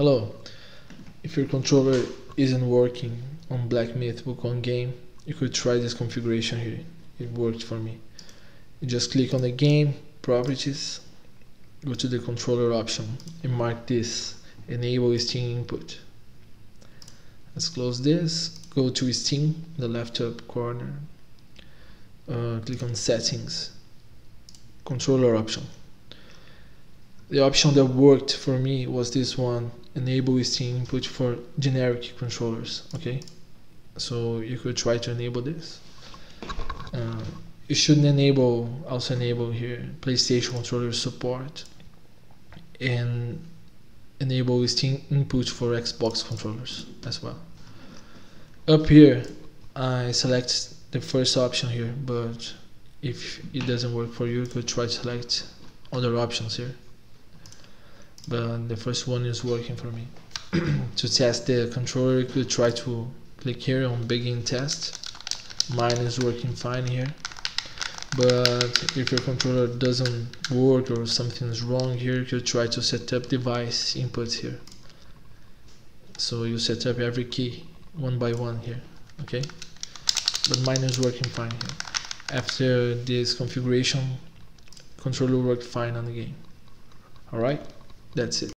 Hello, if your controller isn't working on Black Myth Wukong game, you could try this configuration here. It worked for me. You just click on the game, properties, go to the controller option and mark this, enable Steam input. Let's close this, go to Steam, the left top corner, uh, click on settings, controller option. The option that worked for me was this one, enable Steam input for generic controllers, okay? So you could try to enable this. Uh, you should enable, also enable here, PlayStation controller support and enable Steam input for Xbox controllers as well. Up here, I select the first option here, but if it doesn't work for you, you could try to select other options here but the first one is working for me. to test the controller, you could try to click here on begin test. Mine is working fine here. But if your controller doesn't work or something is wrong here, you could try to set up device inputs here. So you set up every key one by one here, okay? But mine is working fine here. After this configuration, controller worked fine on the game. Alright? That's it.